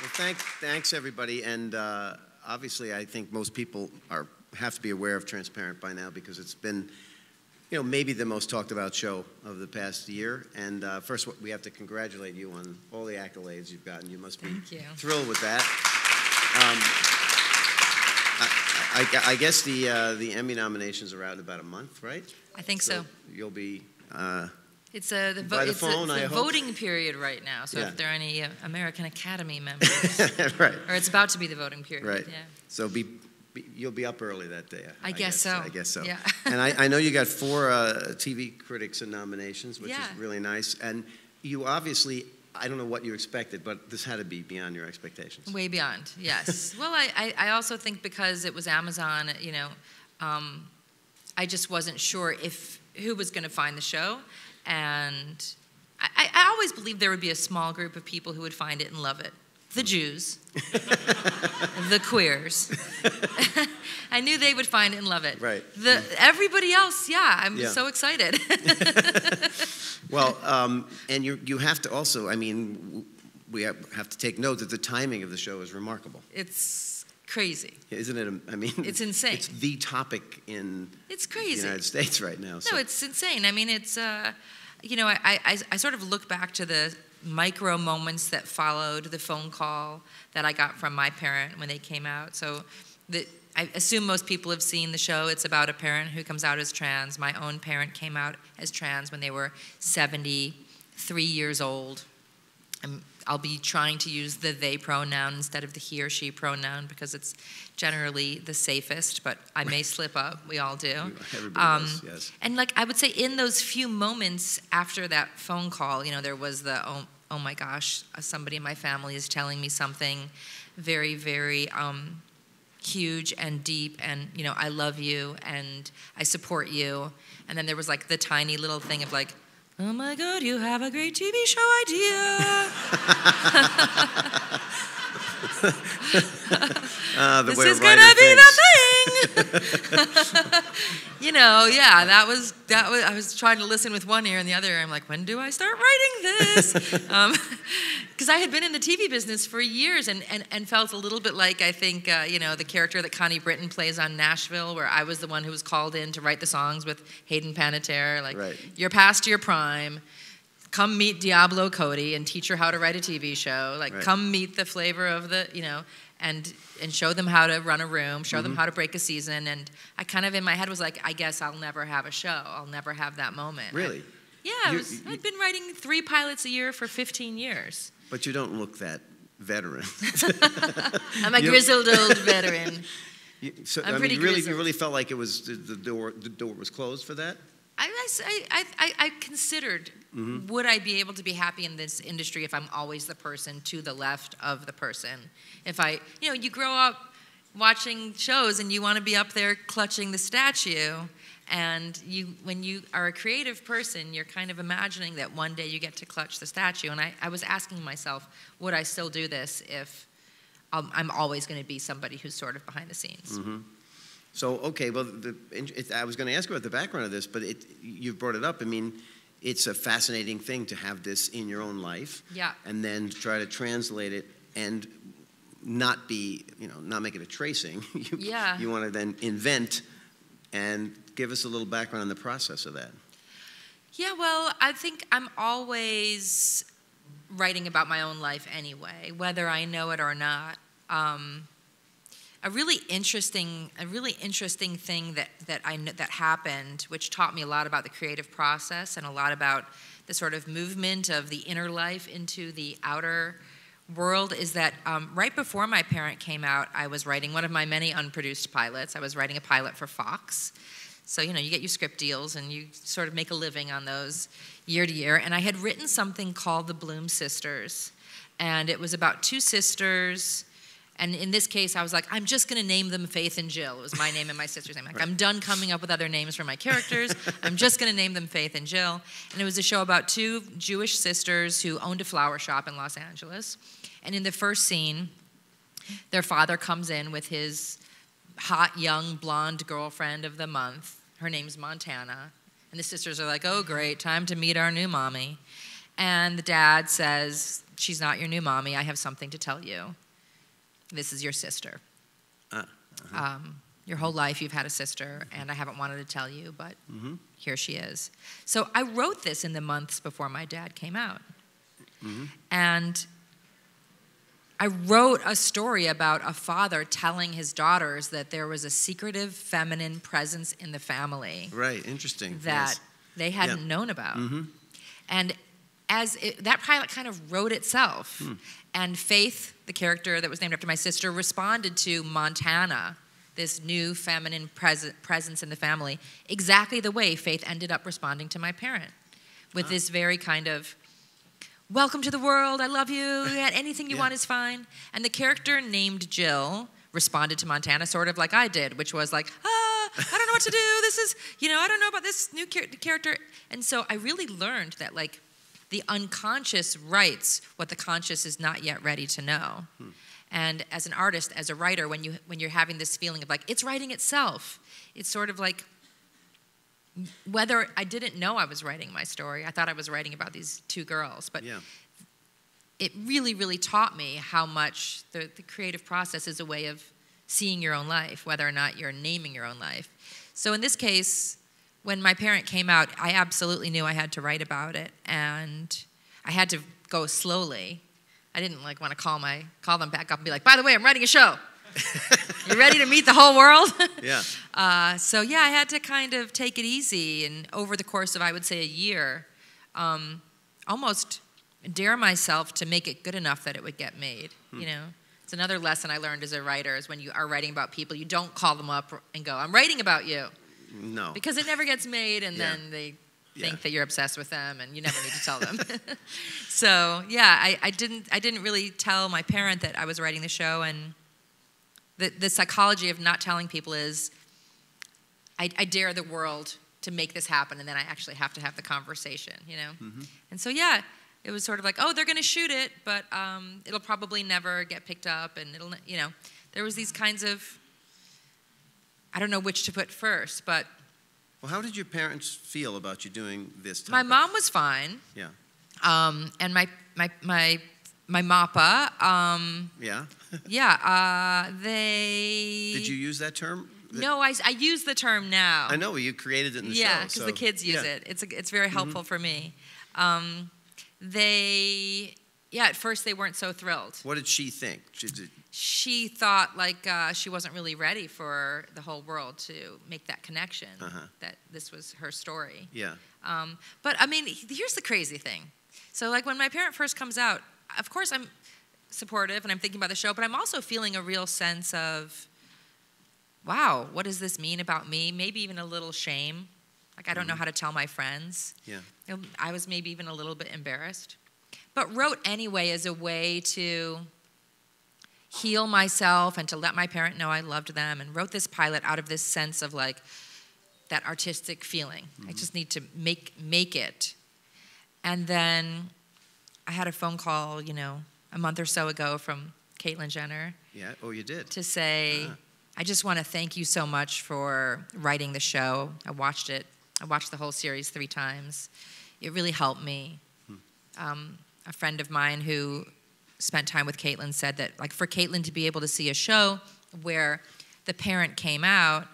Well, thank, thanks everybody, and uh, obviously, I think most people are have to be aware of Transparent by now because it's been, you know, maybe the most talked about show of the past year. And uh, first, we have to congratulate you on all the accolades you've gotten. You must be you. thrilled with that. Um, I, I, I guess the uh, the Emmy nominations are out in about a month, right? I think so. You'll be. Uh, It's a the, the it's phone, a, I the voting period right now. So Yeah. if there are any uh, American Academy members, right. or it's about to be the voting period. Right. Yeah. So be, be you'll be up early that day. I guess so. I guess so. Yeah. and I, I know you got four uh, TV critics and nominations, which Yeah. is really nice. And you obviously, I don't know what you expected, but this had to be beyond your expectations. Way beyond, yes. well, I, I, I also think because it was Amazon, you know, um, I just wasn't sure if who was going to find the show, and I, I- always believed there would be a small group of people who would find it and love it. The Jews, the queers. I knew they would find it and love it. Right. The everybody else, yeah, I'm Yeah. so excited. Well, um, and you you have to also, I mean, we have, have to take note that the timing of the show is remarkable, it's crazy. isn't it? I mean, It's insane. It's the topic in It's crazy. the. United States right now. So. No, it's insane. I mean, it's, uh, you know, I, I, I sort of look back to the micro moments that followed the phone call that I got from my parent when they came out. So the, I assume most people have seen the show. It's about a parent who comes out as trans. My own parent came out as trans when they were 73 years old. I'm, I'll be trying to use the they pronoun instead of the he or she pronoun because it's generally the safest, but I may slip up. We all do. Everybody Um, does, yes. And like I would say, in those few moments after that phone call, you know, there was the oh, oh my gosh, uh, somebody in my family is telling me something very, very um, huge and deep, and you know, I love you and I support you. And then there was like the tiny little thing of like. Oh my God, you have a great TV show idea. Uh, the this is gonna be the thing. you know, yeah, that was that was. I was trying to listen with one ear and the other. I'm like, when do I start writing this? Because I had been in the TV business for years and, and, and felt a little bit like I think uh, you know the character that Connie Britton plays on Nashville, where I was the one who was called in to write the songs with Hayden Panettiere. Like, Right. you're past your prime. Come meet Diablo Cody and teach her how to write a TV show. Like, Right. come meet the flavor of the, you know, and and show them how to run a room, show Mm-hmm. them how to break a season. And I kind of in my head was like, I guess I'll never have a show. I'll never have that moment. Really? yeah, I was, you- I'd been writing three pilots a year for 15 years. But you don't look that veteran. I'm a grizzled old veteran. You- So, I'm I pretty mean, you really, you really felt like it was the, the door. The door was closed for that. I, I, I, I, considered Mm-hmm. would I be able to be happy in this industry if I'm always the person to the left of the person? If I, you know, you grow up watching shows and you want to be up there clutching the statue, and you, when you are a creative person, you're kind of imagining that one day you get to clutch the statue. And I, I was asking myself, would I still do this if um, I'm always going to be somebody who's sort of behind the scenes? So okay, well, the, it, I was going to ask about the background of this, but it, you brought it up. I mean, it's a fascinating thing to have this in your own life, Yeah. and then try to translate it and not be, you know, not make it a tracing. you, Yeah. You want to then invent and give us a little background on the process of that. Yeah, well, I think I'm always writing about my own life anyway, whether I know it or not. Um, a really interesting, a really interesting thing that that I that happened, which taught me a lot about the creative process and a lot about the sort of movement of the inner life into the outer world, is that um, right before my parent came out, I was writing one of my many unproduced pilots. I was writing a pilot for Fox. So, you know, you get your script deals and you sort of make a living on those year to year. And I had written something called The Bloom Sisters. And it was about two sisters. And in this case, I was like, I'm just going to name them Faith and Jill. It was my name and my sister's name. Like, I'm done coming up with other names for my characters. I'm just going to name them Faith and Jill. And it was a show about two Jewish sisters who owned a flower shop in Los Angeles. And in the first scene, their father comes in with his hot young blonde girlfriend of the month. Her name's Montana. And the sisters are like, oh, great, time to meet our new mommy. And the dad says, She's not your new mommy. I have something to tell you. This is your sister. Ah, Um, your whole life you've had a sister, and I haven't wanted to tell you, but Mhm. here she is. So I wrote this in the months before my dad came out. Mhm. And I wrote a story about a father telling his daughters that there was a secretive feminine presence in the family Right, interesting. that yes. they hadn't known about. Mhm. And as it, that pilot kind of wrote itself, Hmm. And Faith, the character that was named after my sister, responded to Montana, this new feminine pres- presence in the family, exactly the way Faith ended up responding to my parent, with Ah. this very kind of welcome to the world, I love you, anything you Yeah. want is fine. And the character named Jill responded to Montana sort of like I did, which was like, ah, I don't know what to do. This is, you know, I don't know about this new char- character. And so I really learned that, like, the unconscious writes what the conscious is not yet ready to know. And as an artist, as a writer, when you when you're having this feeling of like it's writing itself, it's sort of like whether I didn't know I was writing my story. I thought I was writing about these two girls, but Yeah. it really, really taught me how much the, the creative process is a way of seeing your own life, whether or not you're naming your own life. So in this case, when my parent came out, I absolutely knew I had to write about it, and I had to go slowly. I didn't like want to call my call them back up and be like, "By the way, I'm writing a show. you ready to meet the whole world?" Yeah. Uh, so yeah, I had to kind of take it easy, and over the course of I would say a year, um, almost dare myself to make it good enough that it would get made. Hmm. You know, it's another lesson I learned as a writer is when you are writing about people, you don't call them up and go, "I'm writing about you," No. because it never gets made, and Yeah. then they Yeah. think that you're obsessed with them, and you never need to tell them. so yeah, I, I didn't I didn't really tell my parent that I was writing the show, and the the psychology of not telling people is I, I dare the world to make this happen, and then I actually have to have the conversation, you know. Mhm. And so yeah, it was sort of like, oh, they're going to shoot it, but um, it'll probably never get picked up, and it'll, you know, there was these kinds of. I don't know which to put first, but Well, how did your parents feel about you doing this? my mom was fine. Yeah. Um, and my my my my moppa, um, Yeah. yeah, uh, they. Did you use that term? No, I, I use the term now. I know you created it in the yeah, show. Yeah, because so- the kids use yeah. Mm-hmm. it. It's a, it's very helpful for me. Um, they yeah, at first they weren't so thrilled. What did she think? She did- She thought like uh, she wasn't really ready for the whole world to make that connection. Uh-huh. That this was her story. yeah. Um, but I mean, here's the crazy thing. So, like, when my parent first comes out, of course, I'm supportive and I'm thinking about the show, but I'm also feeling a real sense of, wow, what does this mean about me? Maybe even a little shame. Like, I don't know how to tell my friends. Yeah. I was maybe even a little bit embarrassed. But wrote anyway as a way to heal myself and to let my parent know I loved them, and wrote this pilot out of this sense of like, that artistic feeling. I just need to make make it. And then I had a phone call, you know, a month or so ago from Caitlyn Jenner Yeah. Oh, you did. to say, Ah. I just want to thank you so much for writing the show. I watched it. I watched the whole series three times. It really helped me. Um, a friend of mine who spent time with Caitlyn said that, like, for Caitlyn to be able to see a show where the parent came out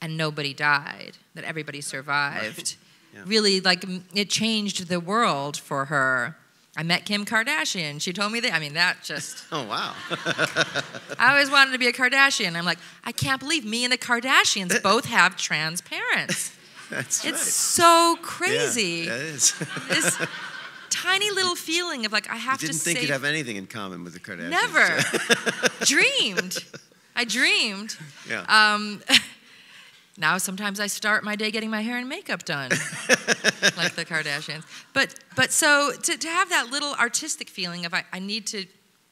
and nobody died, that everybody survived, Yeah. really, like, it changed the world for her. I met Kim Kardashian. She told me that. I mean, that just. Oh, wow. I always wanted to be a Kardashian. I'm like, I can't believe me and the Kardashians both have trans parents. That's It's right. so Yeah, crazy. that is. Tiny little feeling of like, I you have didn't to think save. you'd have anything in common with the Kardashians. Never. dreamed. I dreamed. yeah. Um, now sometimes I start my day getting my hair and makeup done, like the Kardashians. But but so to, to have that little artistic feeling of I, I need to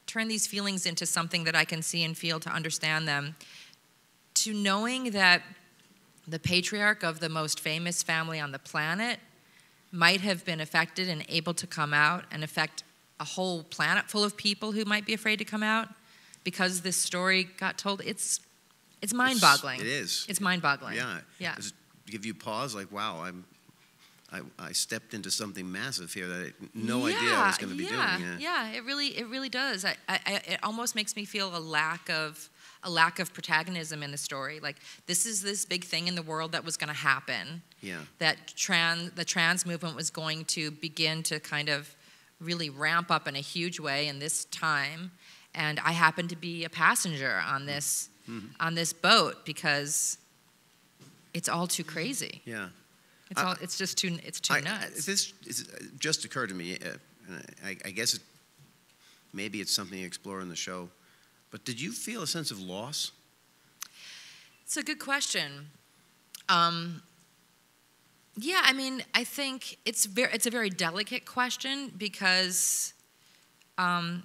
turn these feelings into something that I can see and feel to understand them, to knowing that the patriarch of the most famous family on the planet might have been affected and able to come out and affect a whole planet full of people who might be afraid to come out because this story got told. It's it's mind-boggling. It is. It's mind-boggling. Yeah. Yeah. Does it give you pause? Like, wow, I'm, I, I stepped into something massive here that I had no idea I was going to be yeah, doing. Yeah, it really, it really does. I, I, I- it almost makes me feel a lack of a lack of protagonism in the story. Like this is this big thing in the world that was going to happen. Yeah. That trans, the trans movement was going to begin to kind of really ramp up in a huge way in this time, and I happened to be a passenger on this Mm-hmm. on this boat because it's all too crazy. Yeah. It's I- all, it's just too, it's too I- nuts. This is, just occurred to me, uh, I, I guess it, maybe it's something you explore in the show, but did you feel a sense of loss? It's a good question. Um, yeah, I mean, I think it's very, it's a very delicate question because um,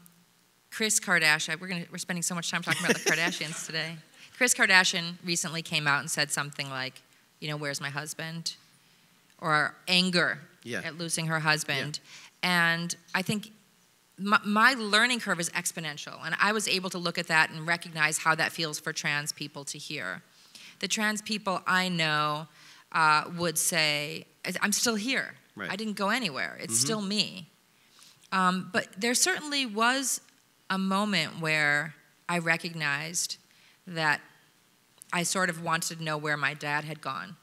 Kris Kardashian. We're gonna we're spending so much time talking about the Kardashians today. Kris Kardashian recently came out and said something like, you know, where's my husband? Or anger Yeah. at losing her husband. And I think my, my learning curve is exponential. And I was able to look at that and recognize how that feels for trans people to hear. The trans people I know uh, would say, I'm still here. Right. I didn't go anywhere. It's still me. Um, but there certainly was a moment where I recognized that I sort of wanted to know where my dad had gone,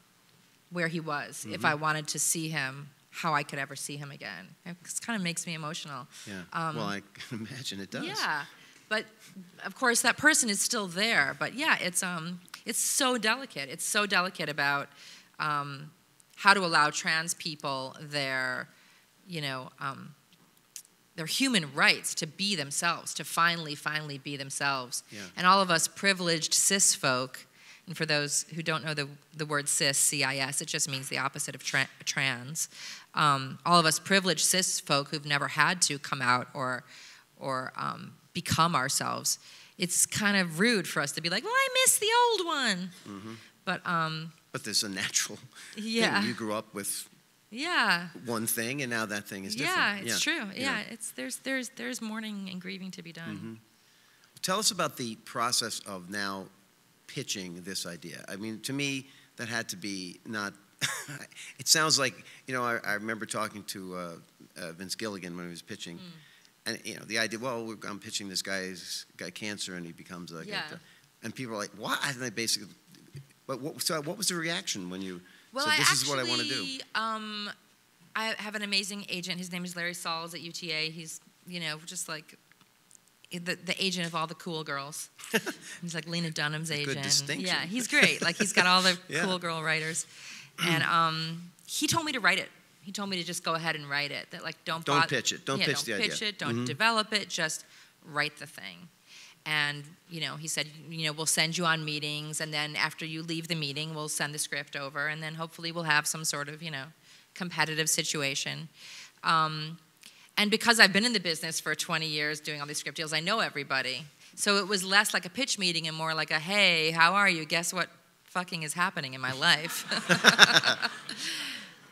where he was, if I wanted to see him, how I could ever see him again. It kind of makes me emotional. Yeah. Um, well, I can imagine it does. Yeah, but of course that person is still there. But yeah, it's um, it's so delicate. It's so delicate about um, how to allow trans people their, you know, um, their human rights to be themselves, to finally, finally be themselves. Yeah. And all of us privileged cis folk. And for those who don't know the, the word cis, C-I-S, it just means the opposite of tra- trans. Um, all of us privileged cis folk who've never had to come out or, or um, become ourselves. It's kind of rude for us to be like, well, I miss the old one. But um, But there's a natural yeah, thing. You grew up with yeah, one thing, and now that thing is different. yeah, it's true. Yeah. Yeah, it's there's there's there's mourning and grieving to be done. Tell us about the process of now pitching this idea. I mean, to me, that had to be not. it sounds like you know. I, I remember talking to uh, uh, Vince Gilligan when he was pitching, Mm. and you know, the idea. Well, we're, I'm pitching this guy's got cancer, and he becomes like. a- Yeah. and people are like, "What?" And they basically. But what, so, what was the reaction when you Well, said, I "This actually, is what I want to do"? Um, I have an amazing agent. His name is Larry Salz at UTA. He's, you know, just like the, the agent of all the cool girls. he's like Lena Dunham's Good agent. distinction. Yeah, he's great. Like he's got all the Yeah. cool girl writers, and um, he told me to write it. He told me to just go ahead and write it. That like don't Don't pitch it. Don't yeah, pitch don't the pitch idea. it. Don't Mhm. develop it. Just write the thing. And you know, he said, you know, we'll send you on meetings, and then after you leave the meeting, we'll send the script over, and then hopefully we'll have some sort of, you know, competitive situation. Um, and because I've been in the business for 20 years doing all these script deals, I know everybody. So it was less like a pitch meeting and more like a, hey, how are you? Guess what fucking is happening in my life?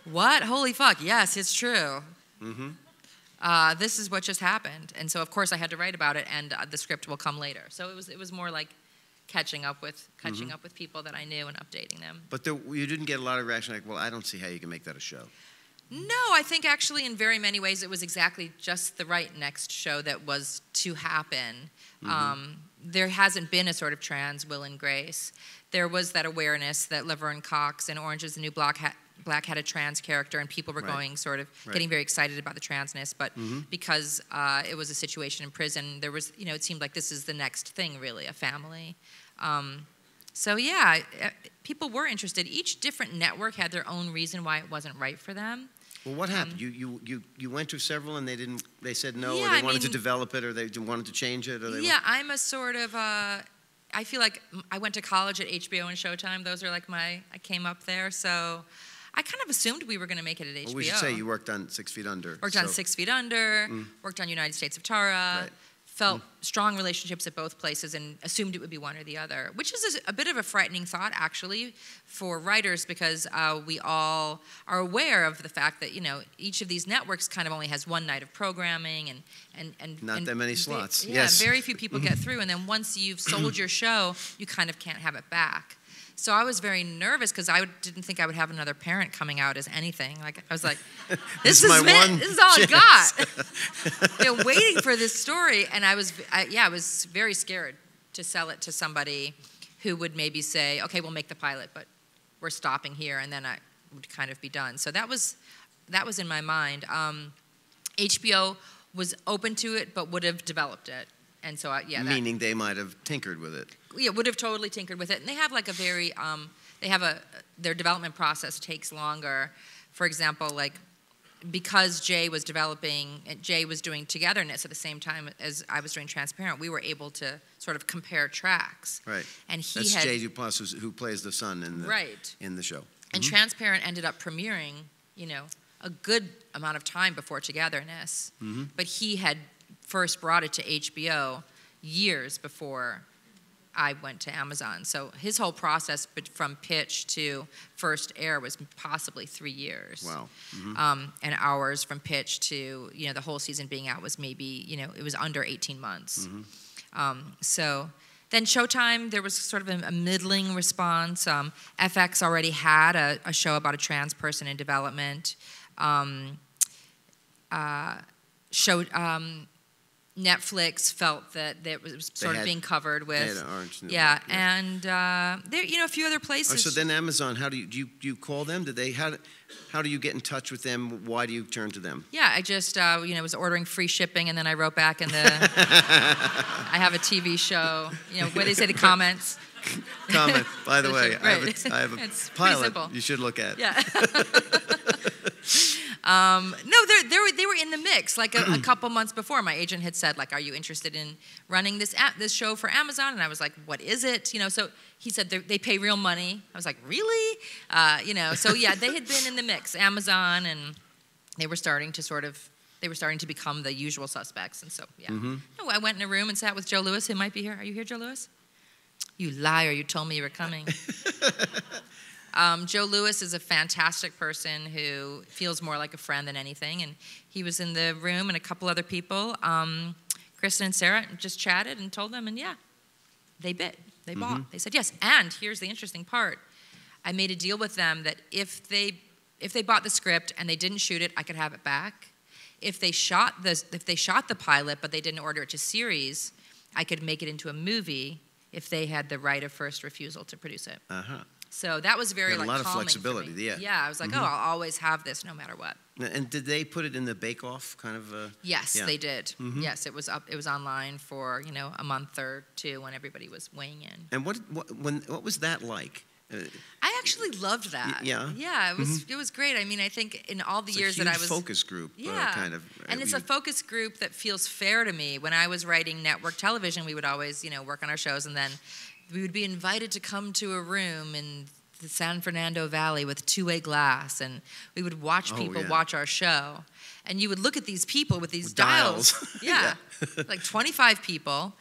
what? Holy fuck. Yes, it's true. Mm-hmm. Uh, this is what just happened. And so, of course, I had to write about it, and uh, the script will come later. So it was, it was more like catching up with catching Mm-hmm. up with people that I knew and updating them. But there, you didn't get a lot of reaction like, "Well, I don't see how you can make that a show." No, I think actually, in very many ways, it was exactly just the right next show that was to happen. Um, there hasn't been a sort of trans Will and Grace. There was that awareness that Laverne Cox and Orange is the New Black had, Black had a trans character, and people were Right. going sort of Right. getting very excited about the transness. But because uh, it was a situation in prison, there was, you know, it seemed like this is the next thing, really, a family. Um, so yeah, people were interested. Each different network had their own reason why it wasn't right for them. Well, what happened? you, you, you, you went to several and they didn't. They said no, Um, Yeah, or they I wanted to develop it, or they wanted to change it, or they. Yeah, I'm a sort of. Uh, I feel like I went to college at HBO and Showtime. Those are like my. I came up there, so I kind of assumed we were going to make it at HBO. Well, we should say you worked on Six Feet Under. worked on Six Feet Under, Mm. worked on United States of Tara. Right. Felt strong relationships at both places and assumed it would be one or the other, which is a, a bit of a frightening thought actually for writers because uh, we all are aware of the fact that you know each of these networks kind of only has one night of programming and and and Not and that many ve- slots, Yeah, yes. very few people get through, and then once you've sold your show, you kind of can't have it back. So I was very nervous because I didn't think I would have another parent coming out as anything. Like I was like, "This, This is my it. one This is all chance." I got." you know, waiting for this story, and I was, I, yeah, I was very scared to sell it to somebody who would maybe say, "Okay, we'll make the pilot, but we're stopping here," and then I would kind of be done. So that was, that was in my mind. Um, HBO was open to it, but would have developed it, and so I, yeah, that, Meaning they might have tinkered with it. yeah, would have totally tinkered with it. And they have like a very, um, they have a, their development process takes longer. For example, like because Jay was developing, Jay was doing Togetherness at the same time as I was doing Transparent, we were able to sort of compare tracks. Right. And he That's had Jay Duplass who's- who plays the son in the right, in the show. and Transparent ended up premiering, you know, a good amount of time before Togetherness. Mhm. But he had first brought it to HBO years before I went to Amazon. So his whole process from pitch to first air was possibly three years. Wow. Mhm. Um, and ours from pitch to you know the whole season being out was maybe you know it was under 18 months. Um, so then Showtime, there was sort of a, a middling response. Um, FX already had a, a show about a trans person in development. Um, uh, show, um, Netflix felt that that was sort of being covered had with. Yeah, and uh, there, you know, a few other Oh, places. so then Amazon, how do you do you, do you call them? Did they how do, how do you get in touch with them? Why do you turn to them? Yeah, I just uh, you know was ordering free shipping, and then I wrote back in the. I have a TV show, you know, where they say the comments. Comment. By the way, should- I have a, I have a pilot you should look at. Yeah. Um, no, they they were they were in the mix. Like a, a couple months before, my agent had said, like, "Are you interested in running this app, this show for Amazon?" And I was like, "What is it?" You know, so he said they- they pay real money. I was like, "Really?" Uh, you know, so yeah, they had been in the mix, Amazon, and they were starting to sort of. They were starting to become the usual suspects, and so yeah. Mhm. No, I went in a room and sat with Joe Lewis, who might be here. Are you here, Joe Lewis? You liar! You told me you were coming. Um, Joe Lewis is a fantastic person who feels more like a friend than anything. And he was in the room and a couple other people. Um, Kristen and Sarah just chatted and told them, and yeah, they bid. They bought. They said yes. And here's the interesting part I made a deal with them that if they, if they bought the script and they didn't shoot it, I could have it back. If they shot the, if they shot the pilot but they didn't order it to series, I could make it into a movie if they had the right of first refusal to produce it. Uh huh. So that was very had a like lot of flexibility, yeah. Yeah, I was like, Mhm. oh, I'll always have this no matter what. And did they put it in the Bake Off kind of? Uh, Yes, Yeah. they did. Mhm. Yes, it was up. It was online for you know a month or two when everybody was weighing in. and what, what when what was that like? Uh, I actually loved that. yeah? yeah, it was it was great. I mean, I think in all the it's years a that I was focus group, Yeah. uh, kind of. And uh, it's a focus group that feels fair to me. When I was writing network television, we would always, you know, work on our shows, and then we would be invited to come to a room in the San Fernando Valley with two-way glass, and we would watch Oh, people yeah. watch our show. And you would look at these people with these With dials, dials. yeah, Yeah. Mm-hmm. like 25 people,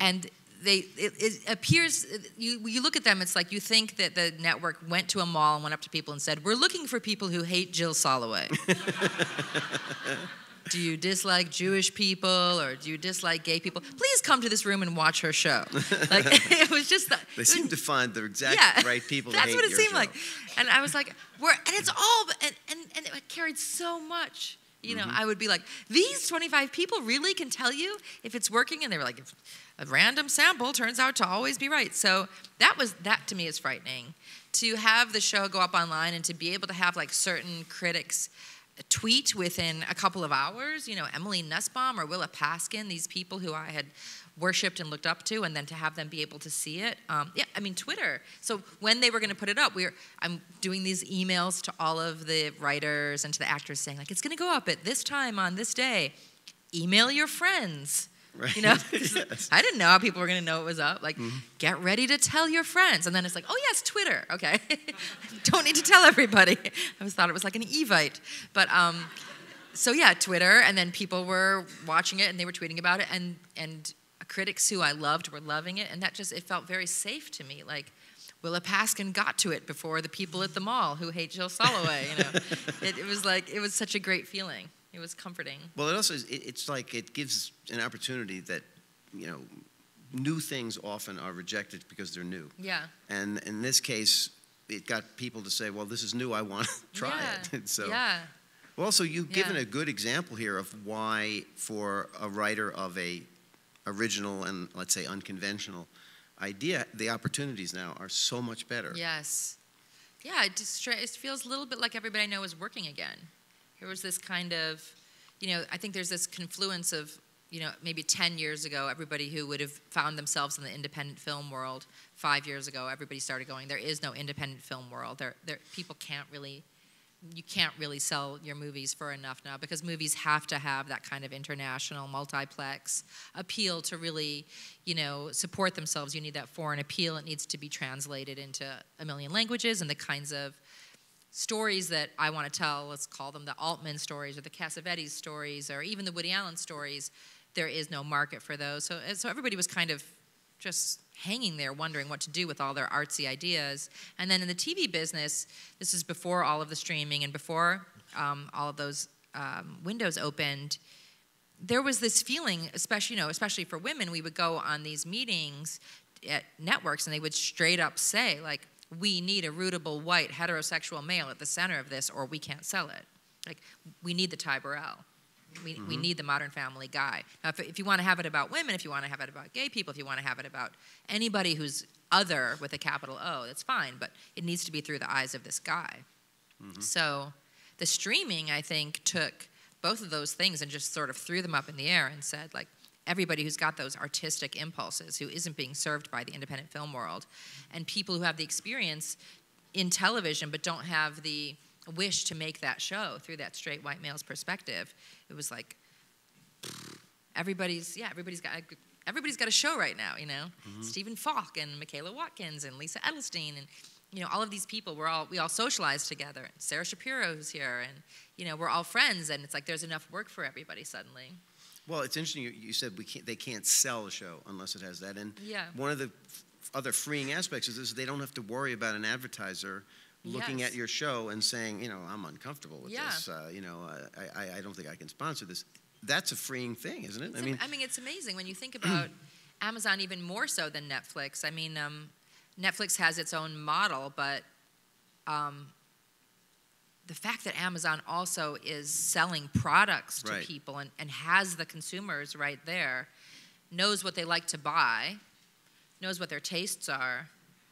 and they it, it appears you you look at them, it's like you think that the network went to a mall and went up to people and said, "We're looking for people who hate Jill Soloway." do you dislike Jewish people or do you dislike gay people? Please come to this room and watch her show. Like it was just that. they seem to find the exact yeah, right people. to That's what it seemed show. like. And I was like, we're and it's all and and, and it carried so much. You know, Mm-hmm. I would be like, these 25 people really can tell you if it's working, and they were like, a random sample turns out to always be right. So that was that to me is frightening. To have the show go up online and to be able to have like certain critics tweet within a couple of hours, you know, Emily Nussbaum or Willa Paskin, these people who I had worshipped and looked up to, and then to have them be able to see it. Um, yeah, I mean, Twitter. So when they were going to put it up, we were, I'm doing these emails to all of the writers and to the actors saying, like, it's going to go up at this time on this day. Email your friends. Right. You know, Yes. I didn't know how people were going to know it was up. Like, get ready to tell your friends. And then it's like, oh, yes, Twitter. Okay. Don't need to tell everybody. I always thought it was like an Evite. But, um, so yeah, Twitter, and then people were watching it and they were tweeting about it, and and critics who I loved were loving it, and that just it felt very safe to me. Like Willa Paskin got to it before the people at the mall who hate Jill Soloway. You know, it, it was like it was such a great feeling. It was comforting. Well, it also is, it, it's like it gives an opportunity that you know new things often are rejected because they're new. Yeah. And in this case, it got people to say, well, this is new, I want to try yeah. it. And so, yeah. Well, also, you've given Yeah. a good example here of why, for a writer of a original and let's say unconventional idea, the opportunities now are so much better. Yes. Yeah, it just, it feels a little bit like everybody I know is working again. There was this kind of, you know, I think there's this confluence of, you know, maybe 10 years ago, everybody who would have found themselves in the independent film world. Five years ago, everybody started going, there is no independent film world. There, there, people can't really, you can't really sell your movies for enough now because movies have to have that kind of international multiplex appeal to really, you know, support themselves. You need that foreign appeal. It needs to be translated into a million languages and the kinds of stories that I want to tell, let's call them the Altman stories or the Cassavetes stories or even the Woody Allen stories, there is no market for those. So, so everybody was kind of just hanging there wondering what to do with all their artsy ideas. And then in the TV business, this is before all of the streaming and before um, all of those um, windows opened. There was this feeling, especially you know, especially for women, we would go on these meetings at networks, and they would straight up say, like, "We need a rootable white heterosexual male at the center of this, or we can't sell it. Like, we need the Ty Burrell. We, we mm-hmm. need the modern family guy. Now, if, if you want to have it about women, if you want to have it about gay people, if you want to have it about anybody who's other with a capital O, that's fine, but it needs to be through the eyes of this guy. Mm-hmm. So the streaming, I think, took both of those things and just sort of threw them up in the air and said, like, everybody who's got those artistic impulses, who isn't being served by the independent film world, and people who have the experience in television but don't have the wish to make that show through that straight white male's perspective, it was like everybody's yeah everybody's got everybody's got a show right now you know? Mm-hmm. Stephen falk and michaela watkins and lisa edelstein and you know all of these people we're all we all socialize together. And sarah shapiro who's here and you know we're all friends and it's like there's enough work for everybody suddenly Well, it's interesting. You, you said we can't, they can't sell a show unless it has that. And Yeah. one of the f- other freeing aspects is this, they don't have to worry about an advertiser looking Yes. at your show and saying, you know, I'm uncomfortable with Yeah. this. Uh, you know, uh, I, I, I don't think I can sponsor this. That's a freeing thing, isn't it? It's I am- mean, I mean, it's amazing when you think about Amazon even more so than Netflix. I mean, um, Netflix has its own model, but um, the fact that Amazon also is selling products to Right. people and, and has the consumers right there, knows what they like to buy, knows what their tastes are,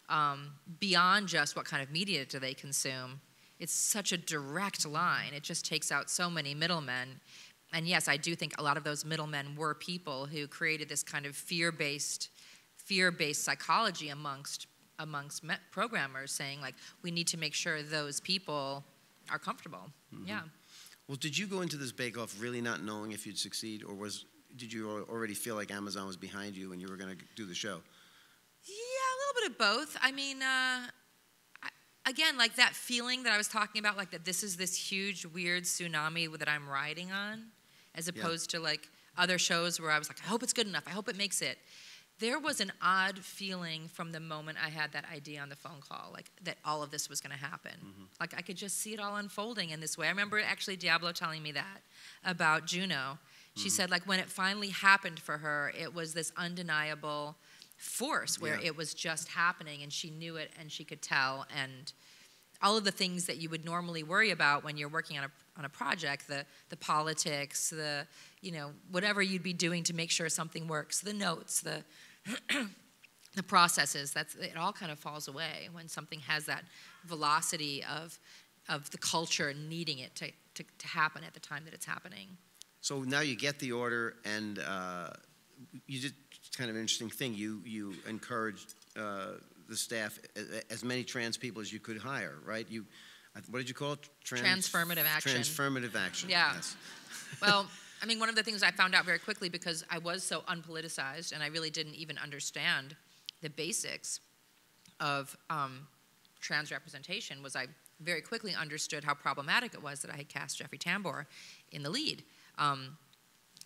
um, beyond just what kind of media do they consume. It's such a direct line. It just takes out so many middlemen. And yes, I do think a lot of those middlemen were people who created this kind of fear-based, fear-based psychology amongst amongst programmers, saying like, we need to make sure those people are comfortable. Yeah. well, did you go into this bake-off really not knowing if you'd succeed, or was did you already feel like Amazon was behind you and you were going to do the show? Yeah, a little bit of both. I mean, uh, I, again, like that feeling that I was talking about, like that this is this huge, weird tsunami that I'm riding on, as Yeah. opposed to like other shows where I was like, I hope it's good enough. I hope it makes it. There was an odd feeling from the moment I had that idea on the phone call, like that all of this was going to happen. Mm-hmm. Like I could just see it all unfolding in this way. I remember actually Diablo telling me that about Juno. She mm-hmm. said, like, when it finally happened for her, it was this undeniable force where Yeah. it was just happening and she knew it and she could tell and all of the things that you would normally worry about when you're working on a, on a project the, the politics the you know whatever you'd be doing to make sure something works the notes the the processes that's it all kind of falls away when something has that velocity of of the culture needing it to, to, to happen at the time that it's happening So now you get the order, and uh, you did kind of an interesting thing. You you encouraged uh, the staff as many trans people as you could hire, right? You, what did you call it? Trans- Transformative action. Transformative action. Yeah. Yes. Well, I mean, one of the things I found out very quickly because I was so unpoliticized and I really didn't even understand the basics of um, trans representation was I very quickly understood how problematic it was that I had cast Jeffrey Tambor in the lead. Um,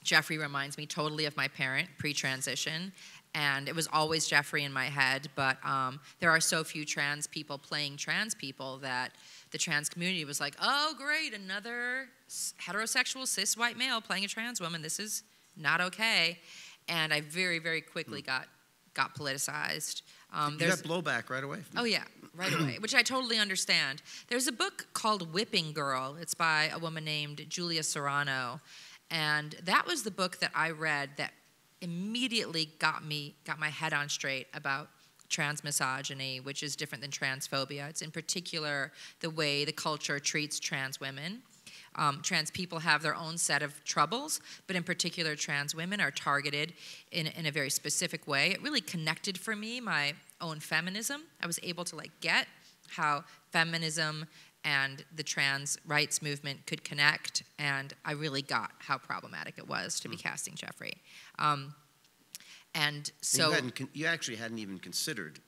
Jeffrey reminds me totally of my parent pre-transition, and it was always Jeffrey in my head. But um, there are so few trans people playing trans people that the trans community was like, "Oh, great, another heterosexual cis white male playing a trans woman. This is not okay." And I very, very quickly got got politicized. Um, You got blowback right away. Oh yeah, right away, which I totally understand. There's a book called Whipping Girl. It's by a woman named Julia Serano, and that was the book that I read that immediately got me got my head on straight about trans misogyny, which is different than transphobia. It's in particular the way the culture treats trans women. Um, trans people have their own set of troubles, but in particular, trans women are targeted in, in a very specific way. It really connected for me my own feminism. I was able to like get how feminism and the trans rights movement could connect, and I really got how problematic it was to be casting Jeffrey. Um, and And so, you, hadn't con- you actually hadn't even considered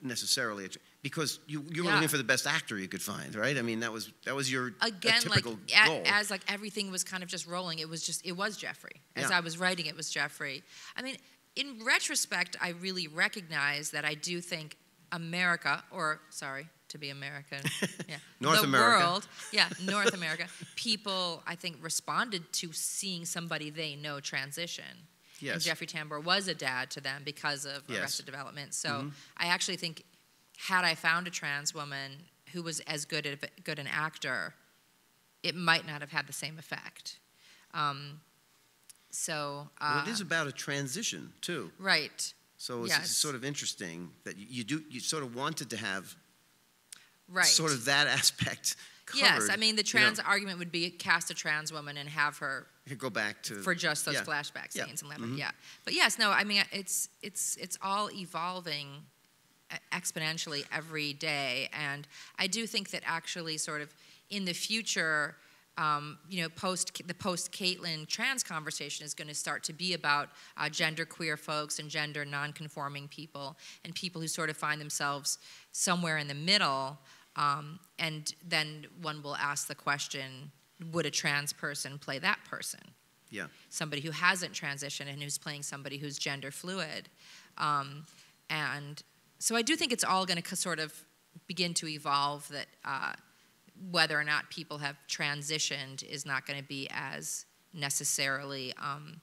necessarily because you, you were Yeah. looking for the best actor you could find, right? I mean, that was that was your again like as like everything was kind of just rolling it was just it was jeffrey as Yeah. i was writing it was jeffrey i mean in retrospect i really recognize that i do think america or sorry to be american yeah North the America. world yeah north america people i think responded to seeing somebody they know transition and yes. Jeffrey Tambor was a dad to them because of Yes. Arrested Development. So Mhm. I actually think, had I found a trans woman who was as good a, good an actor, it might not have had the same effect. Um, so uh, well, it is about a transition too. right, So it's, Yes. it's sort of interesting that you, you do you sort of wanted to have right. sort of that aspect covered. yes, I mean the you know. trans argument would be cast a trans woman and have her go back to for just those yeah. flashback Yeah. scenes and Lambert. Mhm. Yeah, but yes, no, I mean it's it's it's all evolving exponentially every day, and I do think that actually, sort of in the future. Um, you know, post the post Caitlyn trans conversation is going to start to be about uh, gender queer folks and gender non-conforming people and people who sort of find themselves somewhere in the middle. Um, and then one will ask the question: Would a trans person play that person? Yeah. somebody who hasn't transitioned and who's playing somebody who's gender fluid. Um, and so I do think it's all going to sort of begin to evolve that uh, whether or not people have transitioned is not going to be as necessarily. Um,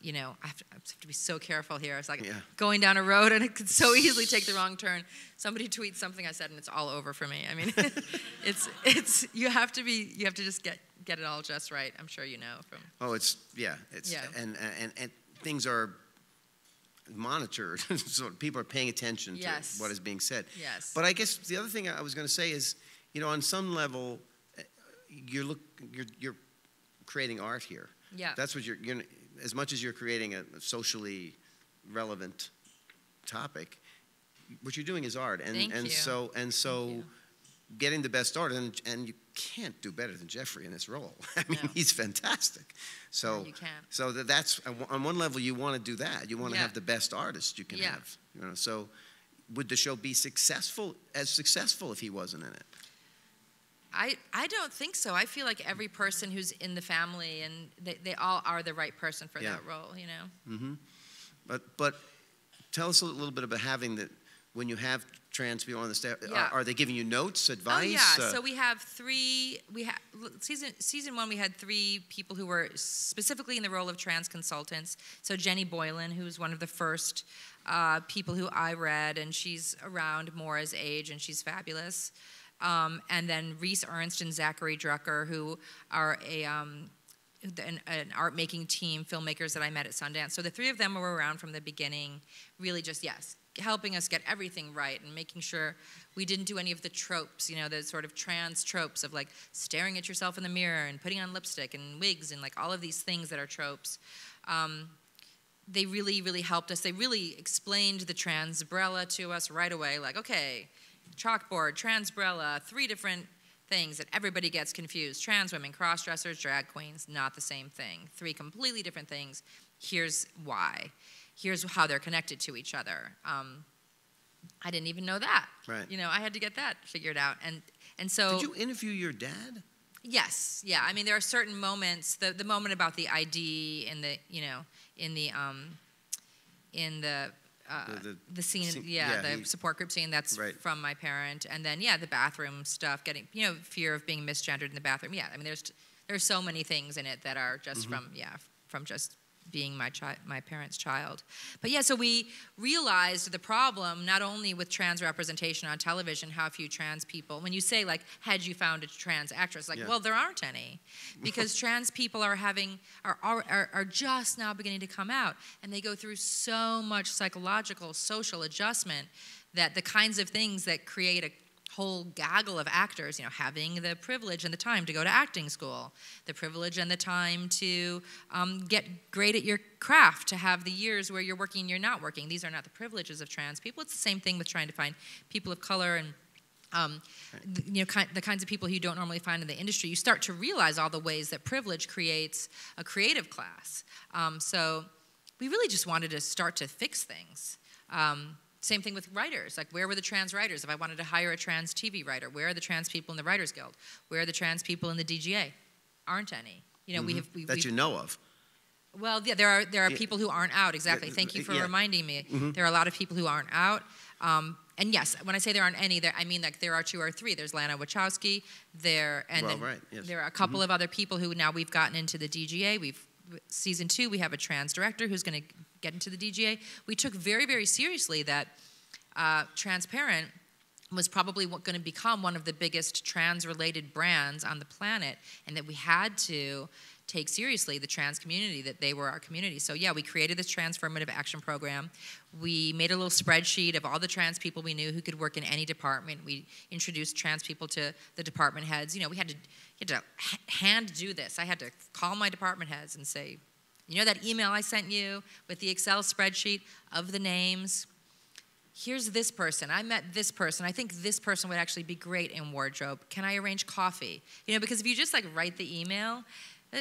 you know, I have, to, I have to be so careful here. It's like Yeah. going down a road and it could so easily take the wrong turn. Somebody tweets something I said and it's all over for me. I mean, it's it's you have to be you have to just get get it all just right. I'm sure you know from Oh, it's yeah, it's Yeah. and and and things are monitored, so people are paying attention Yes. to what is being said. yes. But I guess the other thing I was going to say is, you know, on some level, eh, you're look you're you're creating art here. yeah. That's what you're, you're as much as you're creating a socially relevant topic, what you're doing is art, and Thank and you. so and so. Getting the best art, and, and you can't do better than Jeffrey in this role. I mean, No. he's fantastic. So, you can. so that that's on one level you want to do that. You want to Yeah. have the best artist you can Yeah. have. You know, so would the show be successful as successful if he wasn't in it? I, I don't think so. I feel like every person who's in the family and they, they all are the right person for Yeah. that role, you know? Mm-hmm. But but tell us a little bit about having that when you have trans people on the staff. Yeah. Are, are they giving you notes, advice? Oh yeah. Uh, so we have three. We had season season one. We had three people who were specifically in the role of trans consultants. So Jenny Boylan, who's one of the first uh, people who I read, and she's around more as age, and she's fabulous. Um, and then Rhys Ernst and Zackary Drucker, who are a um, an, an art making team, filmmakers that I met at Sundance. So the three of them were around from the beginning, really just, yes, helping us get everything right and making sure we didn't do any of the tropes, you know, the sort of trans tropes of like staring at yourself in the mirror and putting on lipstick and wigs and like all of these things that are tropes. Um, they really, really helped us. They really explained the transbrella to us right away. Like, okay, chalkboard, transbrella, three different things that everybody gets confused. Trans women, cross dressers, drag queens, not the same thing. Three completely different things. Here's why. Here's how they're connected to each other. Um, I didn't even know that. Right. You know, I had to get that figured out. And and so Did you interview your dad? Yes, yeah. I mean, there are certain moments. The the moment about the ID in the you know in the um in the uh, The- the the, scene, scene- yeah, yeah, the he- support group scene. That's Right. from my parent, and then yeah, the bathroom stuff. Getting you know fear of being misgendered in the bathroom. Yeah, I mean, there's there's so many things in it that are just Mm-hmm. from yeah from just being my chi- my parents' child. But yeah, so we realized the problem not only with trans representation on television, how few trans people. When you say like, had you found a trans actress? Like, Yeah. well, there aren't any, because trans people are having are, are are are just now beginning to come out, and they go through so much psychological, social adjustment that the kinds of things that create a whole gaggle of actors, you know, having the privilege and the time to go to acting school, the privilege and the time to um, get great at your craft, to have the years where you're working and you're not working. These are not the privileges of trans people. It's the same thing with trying to find people of color and um, you know, the kinds of people you don't normally find in the industry. You start to realize all the ways that privilege creates a creative class. Um, so we really just wanted to start to fix things. Um, same thing with writers. Like, where were the trans writers? If I wanted to hire a trans TV writer, where are the trans people in the Writers Guild? Where are the trans people in the DGA? Aren't any. You know, we have. We, that you know of. well, yeah, there are there are Yeah. people who aren't out. Exactly. Thank you for yeah. reminding me. Mhm. There are a lot of people who aren't out. Um, and yes, when I say there aren't any, there I mean like there are two or three. There's Lana Wachowski. There and Well, then right, yes. there are a couple of other people who now we've gotten into the DGA. We've season two. We have a trans director who's going to get into the DGA. We took very very seriously that uh, transparent was probably going to become one of the biggest trans related brands on the planet and that we had to take seriously the trans community that they were our community so yeah we created this transformative action program we made a little spreadsheet of all the trans people we knew who could work in any department we introduced trans people to the department heads you know we had to, had to hand do this i had to call my department heads and say you know that email i sent you with the excel spreadsheet of the names here's this person. I met this person. I think this person would actually be great in wardrobe. Can I arrange coffee? You know, because if you just like write the email, uh,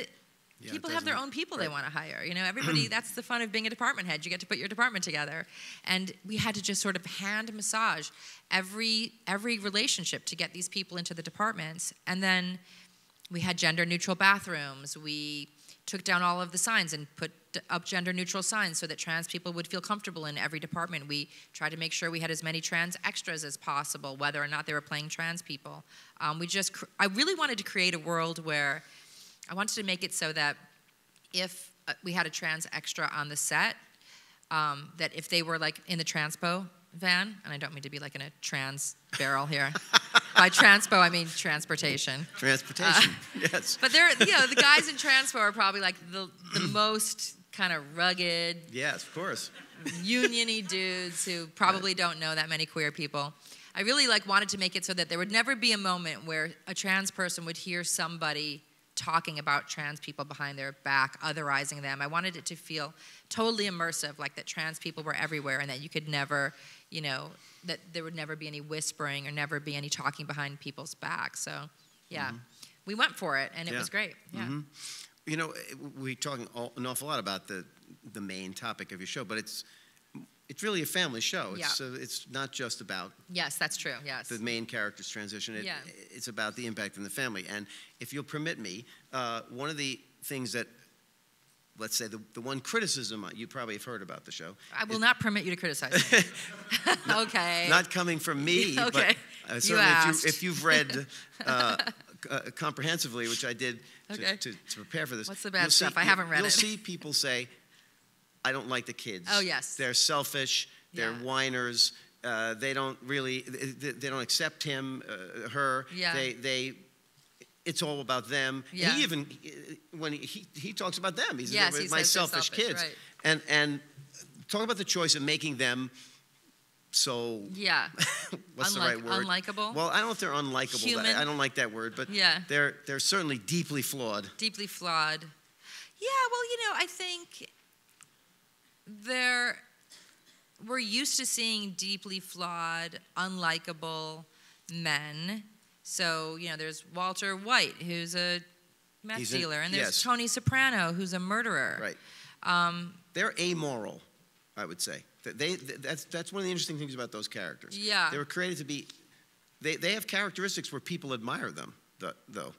Yeah, people have their own people they want to hire. You know, everybody, that's the fun of being a department head. You get to put your department together. And we had to just sort of hand massage every every relationship to get these people into the departments. And then we had gender neutral bathrooms. We took down all of the signs and put up gender neutral signs so that trans people would feel comfortable in every department. We tried to make sure we had as many trans extras as possible, whether or not they were playing trans people. Um, we just, cr- I really wanted to create a world where I wanted to make it so that if uh, we had a trans extra on the set, um, that if they were like in the transpo van, and I don't mean to be like in a trans barrel here. By transpo, I mean transportation. Transportation. Uh, yes. But they're, you know, the guys in transpo are probably like the, the most kind of rugged, Yes, of course. uniony dudes who probably don't know that many queer people. I really like wanted to make it so that there would never be a moment where a trans person would hear somebody talking about trans people behind their back, otherizing them. I wanted it to feel totally immersive, like that trans people were everywhere and that you could never, you know, that there would never be any whispering or never be any talking behind people's back. So, yeah, we went for it and it. Yeah. was great. Yeah. Mhm. You know, eh, we're talking an awful lot about the the main topic of your show, but it's it's really a family show. It's uh, it's not just about Yes, that's true. Yes. the main character's transition. It, Yeah. It's about the impact in the family. And if you'll permit me, uh, one of the things that let's say the, the one criticism you probably have heard about the show I will not permit you to criticize me. okay. not coming from me, Okay. but uh, You certainly asked. if, you, if you've read uh, uh, comprehensively, which I did to, Okay. to, to prepare for this. What's the bad you'll see- stuff? I haven't read it. You'll see people say, "I don't like the kids." Oh, yes. they're selfish. They're Yeah. whiners. Uh, they don't really. They, they don't accept him, uh, her. Yeah. They they. It's all about them. Yeah. He even when he, he, he talks about them, he's Yes, he my selfish, selfish, kids. right. And and talk about the choice of making them so yeah. what's the right word? unlikable? Well, I don't know if they're unlikable. Human? I don't like that word, but Yeah. they're they're certainly deeply flawed. Deeply flawed. Yeah, well, you know, I think there we're used to seeing deeply flawed, unlikable men. So, you know, there's Walter White, who's a meth He's an- dealer, and there's yes. Tony Soprano, who's a murderer. Right. Um, They're amoral, I would say. That They, that's, that's one of the interesting things about those characters. Yeah. They were created to be, they, they have characteristics where people admire them, though.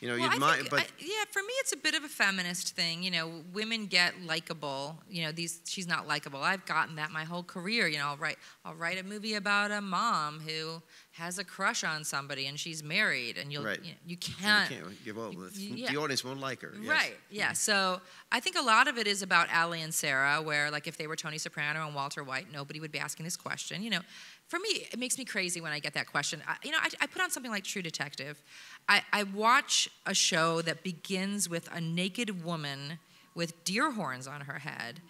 You know, Well, you'd I think, but I- yeah, for me, it's a bit of a feminist thing. You know, women get likable. You know, these she's not likable. I've gotten that my whole career. You know, I'll write I'll write a movie about a mom who has a crush on somebody and she's married, and you'll Right. you, know, you you can't. can't give up. The yeah. the audience won't like her. yes. Right. Yeah. Mm-hmm. So I think a lot of it is about Allie and Sarah, where like if they were Tony Soprano and Walter White, nobody would be asking this question. You know, for me, it makes me crazy when I get that question. I, you know, I, I put on something like True Detective. I, I watch a show that begins with a naked woman with deer horns on her head.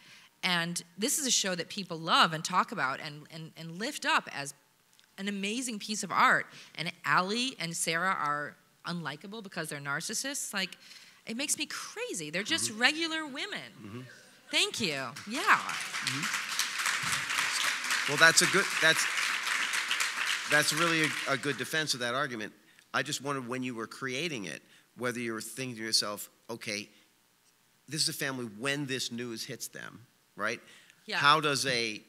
And this is a show that people love and talk about and, and, and lift up as an amazing piece of art. And Allie and Sarah are unlikable because they're narcissists. Like, it makes me crazy. They're just mm-hmm. regular women. Mm-hmm. Thank you. Yeah. Mm-hmm. Well, that's a good. That's that's really a, a good defense of that argument. I just wondered when you were creating it, whether you were thinking to yourself, okay, this is a family when this news hits them, right? Yeah. How does a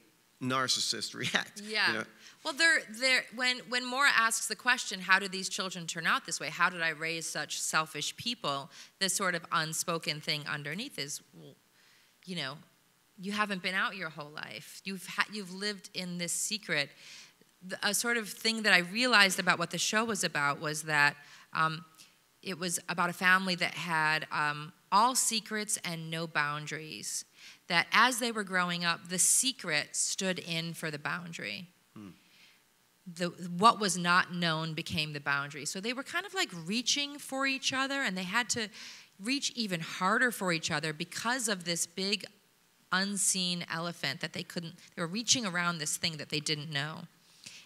narcissist react? You Yeah. know, Well, they're, they're, when, when Maura asks the question, how did these children turn out this way? How did I raise such selfish people? The sort of unspoken thing underneath is, well, you know, you haven't been out your whole life. You've, ha- you've lived in this secret. A sort of thing that I realized about what the show was about was that um, it was about a family that had um, all secrets and no boundaries. That as they were growing up, the secret stood in for the boundary. The, what was not known became the boundary. So they were kind of like reaching for each other, and they had to reach even harder for each other because of this big unseen elephant that they couldn't, they were reaching around this thing that they didn't know.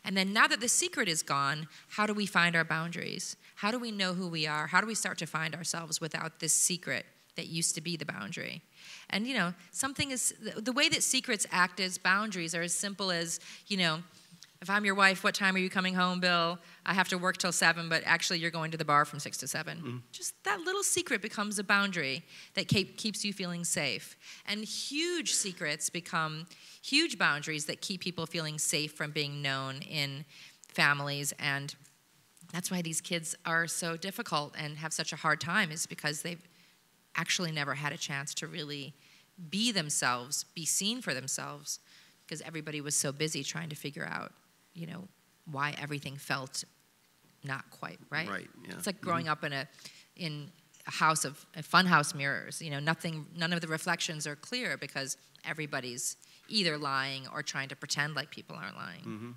And then now that the secret is gone, how do we find our boundaries? How do we know who we are? How do we start to find ourselves without this secret that used to be the boundary? And you know, something is the, way that secrets act as boundaries are as simple as, you know, if I'm your wife, what time are you coming home, Bill? I have to work till seven, but actually you're going to the bar from six to 7 mm-hmm. Just that little secret becomes a boundary that keep, keeps you feeling safe. And huge secrets become huge boundaries that keep people feeling safe from being known in families. And that's why these kids are so difficult and have such a hard time, is because they've actually never had a chance to really be themselves, be seen for themselves, because everybody was so busy trying to figure out, you know, why everything felt not quite right. Right, yeah. It's like growing up in a in a house of a fun house mirrors. You know, nothing, none of the reflections are clear because everybody's either lying or trying to pretend like people aren't lying. Mm-hmm.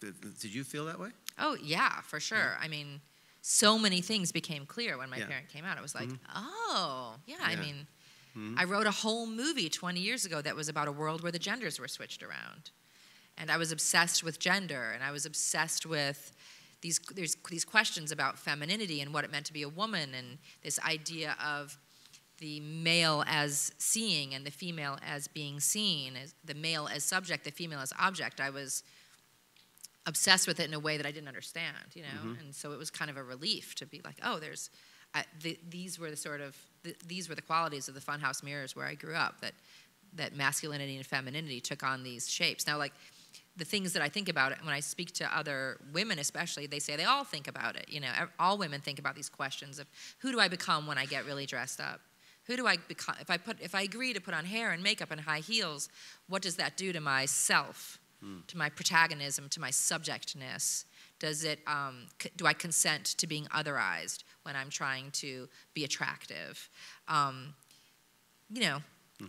Did, did you feel that way? Oh yeah, for sure. I mean, so many things became clear when my Yeah. parent came out. It was like, oh yeah. I Yeah. mean, Mhm. I wrote a whole movie 20 years ago that was about a world where the genders were switched around, and I was obsessed with gender, and I was obsessed with these there's these questions about femininity and what it meant to be a woman, and this idea of the male as seeing and the female as being seen, as the male as subject, the female as object. I was obsessed with it in a way that I didn't understand, you know, mm-hmm. and so it was kind of a relief to be like, oh, there's, I, the, these were the sort of, the, these were the qualities of the funhouse mirrors where I grew up, that, that masculinity and femininity took on these shapes. Now, like, the things that I think about it when I speak to other women, especially, they say they all think about it. You know, all women think about these questions of who do I become when I get really dressed up? Who do I become if I put if I agree to put on hair and makeup and high heels? What does that do to myself, to my protagonism, to my subjectness? Does it um, c- do I consent to being otherized when I'm trying to be attractive? Um, you know,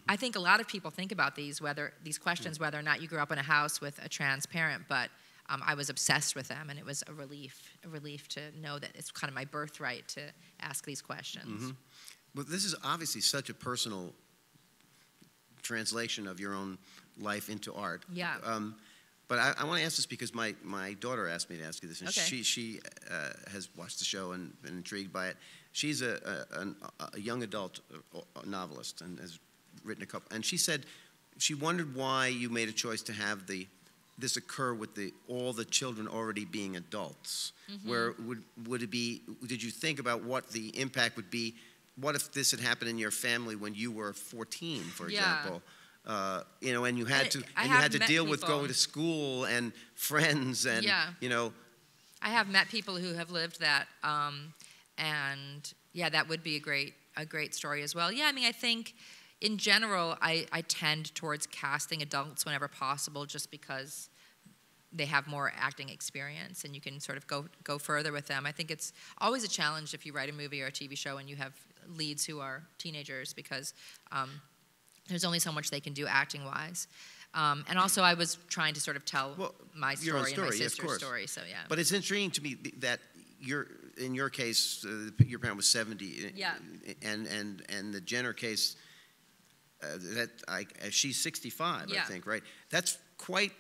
I think a lot of people think about these whether these questions whether or not you grew up in a house with a trans parent, but um, I was obsessed with them, and it was a relief, a relief to know that it's kind of my birthright to ask these questions. Well, this is obviously such a personal translation of your own life into art. Yeah. Um, but I, I want to ask this because my, my daughter asked me to ask you this, and Okay. she, she uh, has watched the show and been intrigued by it. She's a, a, a young adult uh, novelist and has written a couple. And she said she wondered why you made a choice to have the this occur with the all the children already being adults. Mm-hmm. Where would would it be? Did you think about what the impact would be? What if this had happened in your family when you were 14, for Yeah. example? Uh, you know, and you had I- to I and you had to deal with going to school and friends and Yeah. you know I have met people who have lived that. Um, and yeah, that would be a great a great story as well. Yeah, I mean, I think in general, I, I tend towards casting adults whenever possible, just because they have more acting experience and you can sort of go go further with them. I think it's always a challenge if you write a movie or a TV show and you have leads who are teenagers because um, there's only so much they can do acting wise. Um, and also, I was trying to sort of tell Well, my your story, and my sister's story. So yeah. But it's intriguing to me that you're, in your case, uh, your parent was 70. uh, Yeah. And, and, and the Jenner case, uh, that I, uh, she's 65, I think, right? That's quite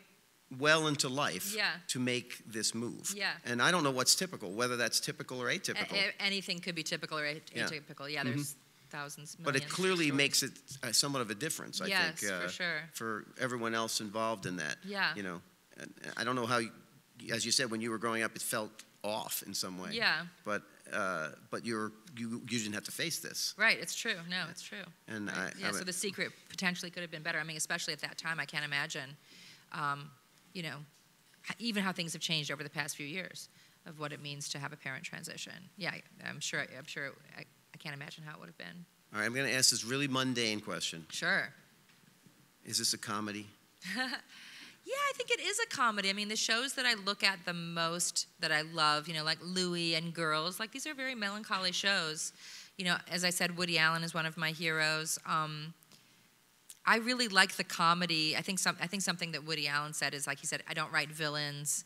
well into life Yeah. to make this move. Yeah. And I don't know what's typical, whether that's typical or atypical. a- anything could be typical or at- Yeah. atypical. Yeah, there's thousands. but it clearly stories. makes it uh, somewhat of a difference, I Yes, think, uh, for sure. for everyone else involved in that. Yeah. You know, and I don't know how, you, as you said, when you were growing up, it felt off in some way. Yeah, But uh, but you're you you didn't have to face this, right. It's true. No, it's true. and Right. I, yeah, I so the secret potentially could have been better. I mean, especially at that time, I can't imagine, um, you know, even how things have changed over the past few years of what it means to have a parent transition. Yeah, I'm sure. I'm sure. I, I can't imagine how it would have been. all right, I'm going to ask this really mundane question: Sure. Is this a comedy? Yeah, I think it is a comedy. I mean, the shows that I look at the most that I love, you know, like Louie and Girls, like these are very melancholy shows. You know, as I said, Woody Allen is one of my heroes. Um, I really like the comedy. I think some, I think something that Woody Allen said is like he said, I don't write villains.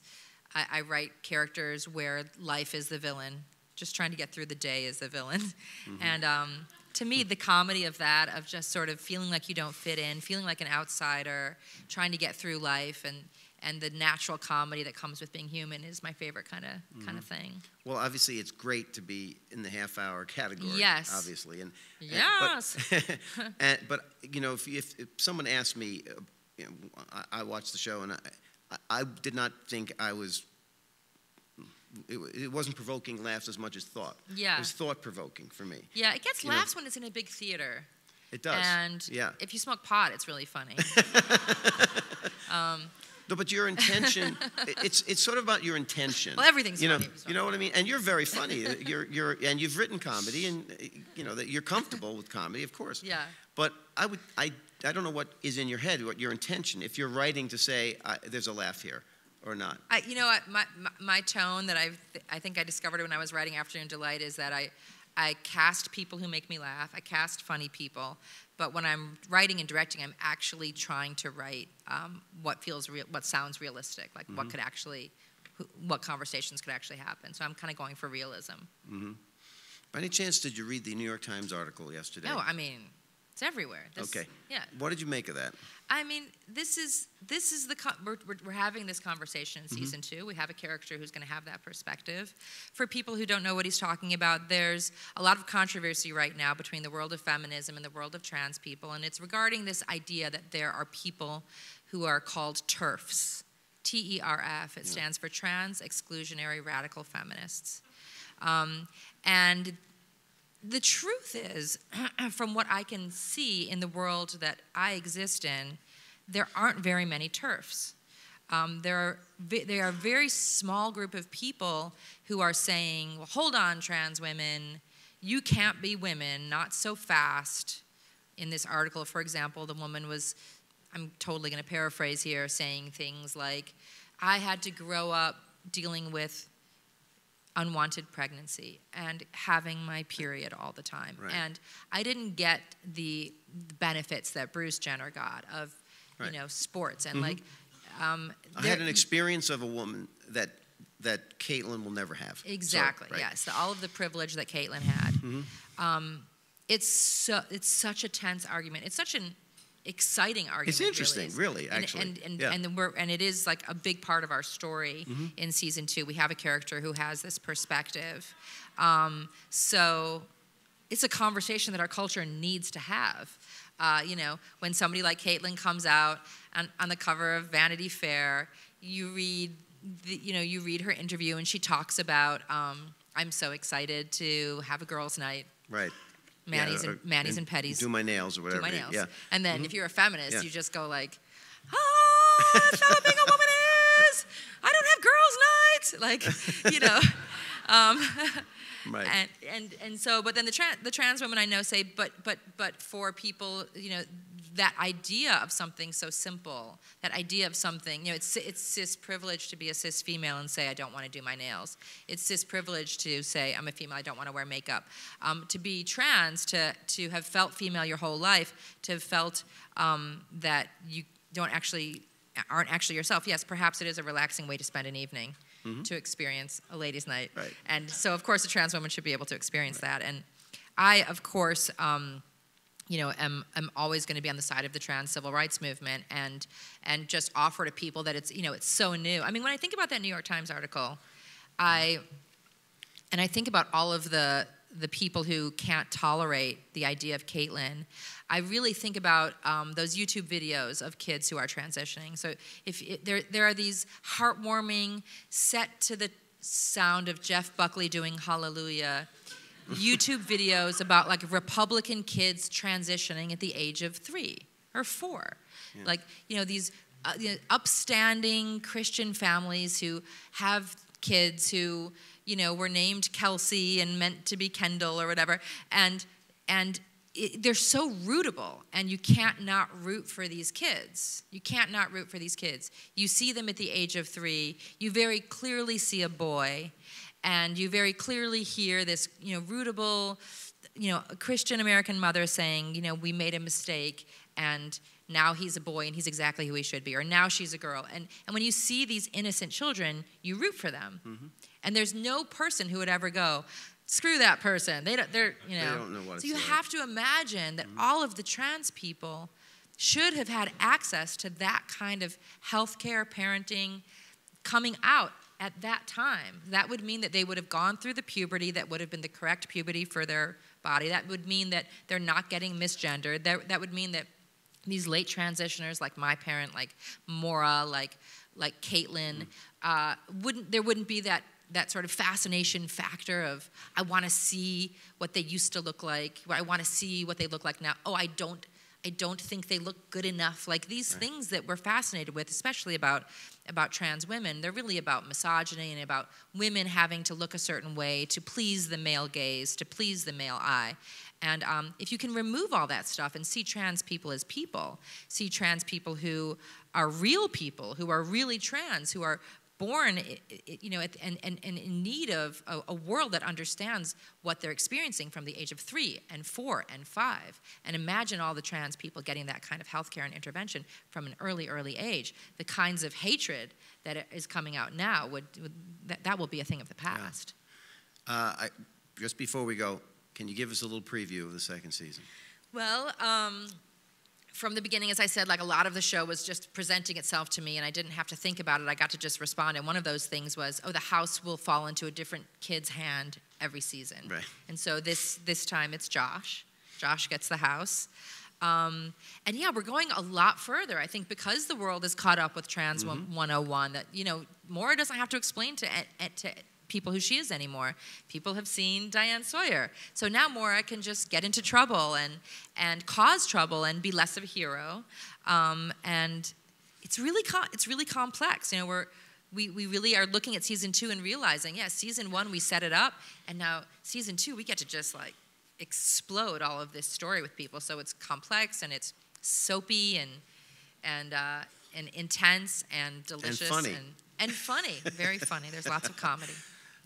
I, I write characters where life is the villain. Just trying to get through the day is the villain. And um, to me, the comedy of that, of just sort of feeling like you don't fit in, feeling like an outsider, trying to get through life, and and the natural comedy that comes with being human is my favorite kind of kind of thing. Well, obviously, it's great to be in the half-hour category. Yes. Obviously, and and- Yes. but, and, but you know, if, if, if someone asked me, uh, you know, I, I watched the show, and I, I, I did not think I was. It, it wasn't provoking laughs as much as thought. Yeah. It was thought provoking for me. Yeah, it gets You know- laughs when it's in a big theater. It does. And yeah. if you smoke pot, it's really funny. No, but your intention, it- it's, it's sort of about your intention. Well, everything's you know, funny you You know what I mean? And you're very funny. you're, you're, and you've written comedy, and uh, you know that you're comfortable with comedy, of course. yeah. But I would, I, I don't know what is in your head, what your intention. If you're writing to say I, there's a laugh here, or not. I, you know what? My, my, my tone that I've, I think I discovered when I was writing Afternoon Delight is that I, I cast people who make me laugh. I cast funny people. But when I'm writing and directing, I'm actually trying to write um, what feels real, what sounds realistic, like what could actually, who, what conversations could actually happen. So I'm kind of going for realism. By any chance, did you read the New York Times article yesterday? No, I mean, it's everywhere. This, Okay. Yeah. What did you make of that? I mean, this is this is the con- we're, we're, we're having this conversation in season two. We have a character who's going to have that perspective. For people who don't know what he's talking about, there's a lot of controversy right now between the world of feminism and the world of trans people, and it's regarding this idea that there are people who are called TERFs, T E R F. It stands for Trans Exclusionary Radical Feminists, um, and the truth is, from what I can see in the world that I exist in, there aren't very many TERFs. Um, there are are a very small group of people who are saying, "Well, hold on, trans women, you can't be women, not so fast." In this article, for example, the woman was, I'm totally going to paraphrase here, saying things like, "I had to grow up dealing with unwanted pregnancy and having my period all the time. Right. And I didn't get the benefits that Bruce Jenner got of, Right. you know, sports and like. Um, I had an experience of a woman that that Caitlyn will never have. So, Exactly. right. Yes. All of the privilege that Caitlyn had. Mm-hmm. Um, it's so. It's such a tense argument. It's such an exciting argument. It's interesting, really, really, And- actually. And and, Yeah. and, then we're and it is like a big part of our story Mm-hmm. in season two. We have a character who has this perspective. Um, so it's a conversation that our culture needs to have. Uh, you know, when somebody like Caitlyn comes out on, on the cover of Vanity Fair, you read, the, you know, you read her interview, and she talks about, um, "I'm so excited to have a girls' night, Right. Manny's Yeah, and or- Manny's and Petties, Do my nails or do whatever. my nails." Yeah. And then mm-hmm. if you're a feminist, Yeah. you just go like, "Oh, that's what being a woman is. I don't have girls' nights." Like, you know. Um, Right. And and and so, but then the trans the trans women I know say, but but but for people, you know, that idea of something so simple, that idea of something, you know, it's it's cis privilege to be a cis female and say I don't want to do my nails. It's cis privilege to say I'm a female, I don't want to wear makeup. Um, to be trans, to to have felt female your whole life, to have felt um, that you don't actually aren't actually yourself. Yes, perhaps it is a relaxing way to spend an evening to experience a ladies' night. Right. And so, of course, a trans woman should be able to experience that. And I, of course, um, you know, am, am always going to be on the side of the trans civil rights movement and and just offer to people that it's you know it's so new. I mean, when I think about that New York Times article, I and I think about all of the the people who can't tolerate the idea of Caitlyn. I really think about um, those YouTube videos of kids who are transitioning. So if it, there there are these heartwarming, set to the sound of Jeff Buckley doing Hallelujah. YouTube videos about like Republican kids transitioning at the age of three or four. Like, you know, these uh, you know, upstanding Christian families who have kids who, you know, were named Kelsey and meant to be Kendall or whatever. And, and it, they're so rootable, and you can't not root for these kids. You can't not root for these kids. You see them at the age of three, you very clearly see a boy and you very clearly hear this, you know, rootable, you know, Christian American mother saying, you know, we made a mistake, and now he's a boy and he's exactly who he should be, or now she's a girl. And, and when you see these innocent children, you root for them. Mm-hmm. And there's no person who would ever go, screw that person. They don't, they're, you know. don't know so you like. have to imagine that all of the trans people should have had access to that kind of healthcare, parenting, coming out at that time. That would mean that they would have gone through the puberty that would have been the correct puberty for their body. That would mean that they're not getting misgendered. That, that would mean that these late transitioners, like my parent, like Maura, like like Caitlyn, uh, wouldn't there wouldn't be that that sort of fascination factor of I want to see what they used to look like. I want to see what they look like now. Oh, I don't. I don't think they look good enough. Like these things that we're fascinated with, especially about about trans women, they're really about misogyny and about women having to look a certain way to please the male gaze, to please the male eye. And um, if you can remove all that stuff and see trans people as people, see trans people who are real people, who are really trans, who are born, i- i- you know, and, and, and in need of a, a world that understands what they're experiencing from the age of three and four and five. And imagine all the trans people getting that kind of healthcare and intervention from an early, early age. The kinds of hatred that is coming out now would, would that, that will be a thing of the past. Uh, I, just before we go, can you give us a little preview of the second season? Well, um, from the beginning, as I said, like a lot of the show was just presenting itself to me, and I didn't have to think about it. I got to just respond. And one of those things was, oh, the house will fall into a different kid's hand every season. Right. And so this this time it's Josh. Josh gets the house. Um, and yeah, we're going a lot further. I think because the world is caught up with Trans Mm-hmm. 101, that you know, Maura doesn't have to explain to, to people who she is anymore. People have seen Diane Sawyer, so now Maura can just get into trouble and and cause trouble and be less of a hero. Um, and it's really co- it's really complex. You know, we're we, we really are looking at season two and realizing, yeah, season one we set it up, and now season two we get to just like explode all of this story with people. So it's complex and it's soapy and and uh, and intense and delicious And funny. and, and funny, very funny. There's lots of comedy.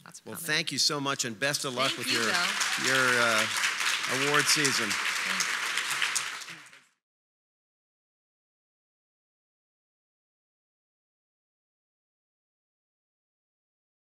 Lots of Well, thank you so much, and best of luck Thank with you, your Bill. your uh, award season.